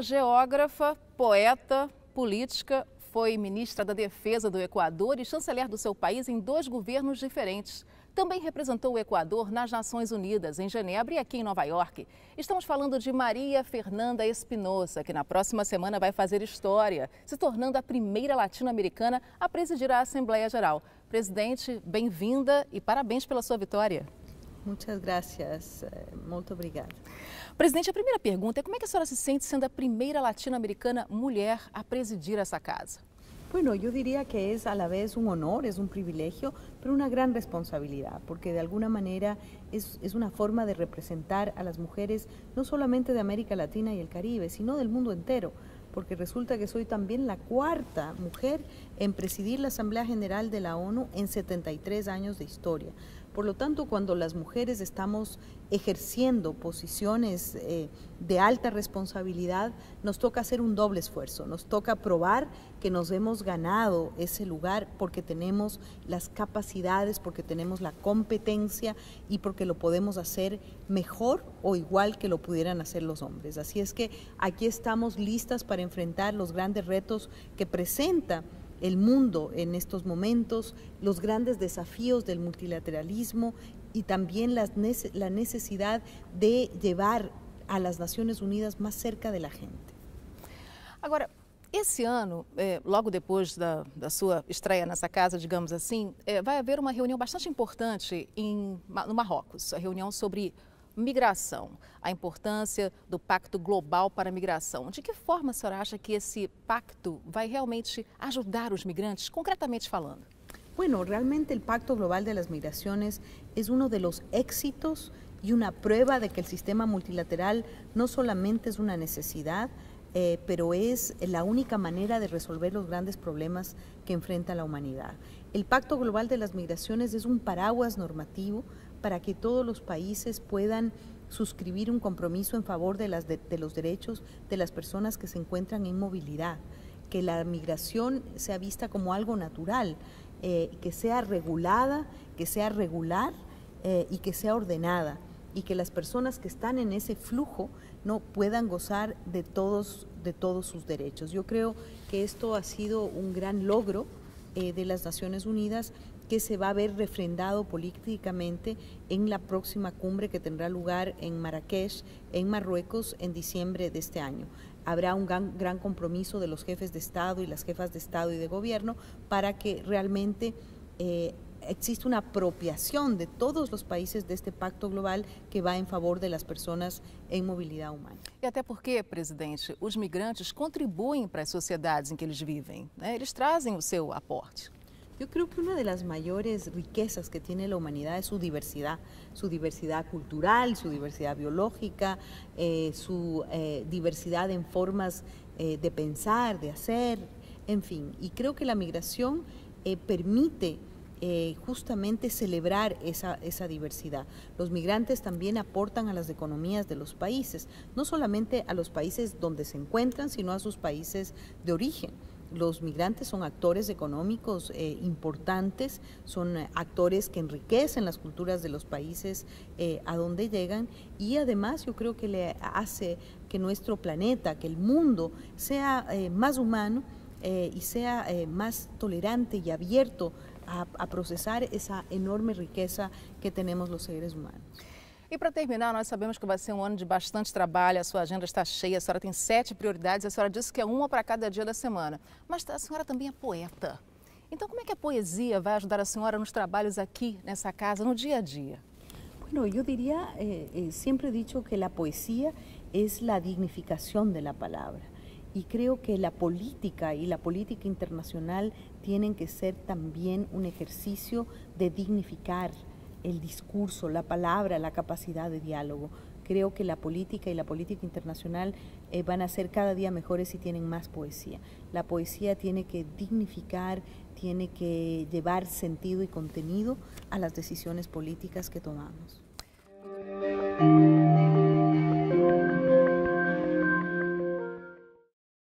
geógrafa, poeta, política, foi ministra da Defesa do Equador e chanceler do seu país em dois governos diferentes. Também representou o Equador nas Nações Unidas, em Genebra e aqui em Nova York. Estamos falando de Maria Fernanda Espinosa, que na próxima semana vai fazer história, se tornando a primeira latino-americana a presidir a Assembleia Geral. Presidente, bem-vinda e parabéns pela sua vitória. Muitas graças, eh, muito obrigada. Presidente, a primeira pergunta é como é que a senhora se sente sendo a primeira latino-americana mulher a presidir essa casa? Bueno, yo diría que es a la vez un honor, es un privilegio, pero una gran responsabilidad, porque de alguna manera es, es, una forma de representar a las mujeres no solamente de América Latina y el Caribe, sino del mundo entero, porque resulta que soy también la cuarta mujer en presidir la Asamblea General de la ONU en 73 años de historia. Por lo tanto, cuando las mujeres estamos ejerciendo posiciones eh, de alta responsabilidad, nos toca hacer un doble esfuerzo, nos toca probar que nos hemos ganado ese lugar porque tenemos las capacidades, porque tenemos la competencia y porque lo podemos hacer mejor o igual que lo pudieran hacer los hombres. Así es que aquí estamos listas para enfrentar los grandes retos que presenta el mundo en estos momentos, los grandes desafíos del multilateralismo y también la necesidad de llevar a las Nações Unidas mais cerca da gente. Agora, esse ano, eh, logo depois da, da, sua estreia nessa casa, digamos assim, eh, vai haver uma reunião bastante importante em, no Marrocos, a reunião sobre migração, a importância do Pacto Global para a Migração. De que forma a senhora acha que esse pacto vai realmente ajudar os migrantes, concretamente falando? Bueno, realmente el Pacto Global de las Migraciones es uno de los éxitos y una prueba de que el sistema multilateral no solamente es una necesidad, eh, pero es la única manera de resolver los grandes problemas que enfrenta la humanidad. El Pacto Global de las Migraciones es un paraguas normativo para que todos los países puedan suscribir un compromiso en favor de, las de, los derechos de las personas que se encuentran en movilidad, que la migración sea vista como algo natural, eh, que sea regulada, que sea regular eh, y que sea ordenada y que las personas que están en ese flujo no puedan gozar de todos, de todos sus derechos. Yo creo que esto ha sido un gran logro eh, de las Naciones Unidas que se va a ver refrendado políticamente en la próxima cumbre que tendrá lugar en Marrakech, en Marruecos, en diciembre de este año. Habrá un gran, compromiso de los jefes de Estado y las jefas de Estado y de Gobierno para que realmente eh, exista una apropiación de todos los países de este pacto global que va en favor de las personas en movilidad humana. E até porque, presidente, os migrantes contribuem para as sociedades em que eles vivem, né? eles trazem o aporte. Yo creo que una de las mayores riquezas que tiene la humanidad es su diversidad, su diversidad cultural, su diversidad biológica, eh, su eh, diversidad en formas eh, de pensar, de hacer, en fin. Y creo que la migración permite justamente celebrar esa, esa, diversidad. Los migrantes también aportan a las economías de los países, no solamente a los países donde se encuentran, sino a sus países de origen los migrantes son actores económicos eh, importantes, son eh, actores que enriquecen las culturas de los países eh, a donde llegan y además yo creo que le hace que nuestro planeta, que el mundo sea más humano y sea más tolerante y abierto a procesar esa enorme riqueza que tenemos los seres humanos. E para terminar, nós sabemos que vai ser um ano de bastante trabalho, a sua agenda está cheia, a senhora tem sete prioridades, a senhora disse que é uma para cada dia da semana. Mas a senhora também é poeta. Então, como é que a poesia vai ajudar a senhora nos trabalhos aqui nessa casa, no dia a dia? Bueno, yo diría, eh, eh, siempre he dicho que la poesía es la dignificación de la palabra. Y creo que la política y la política internacional tienen que ser también un ejercicio de dignificar el discurso, la palabra, la capacidad de diálogo. Creo que la política y la política internacional eh, van a ser cada día mejores si tienen más poesía. La poesía tiene que dignificar, tiene que llevar sentido y contenido a las decisiones políticas que tomamos.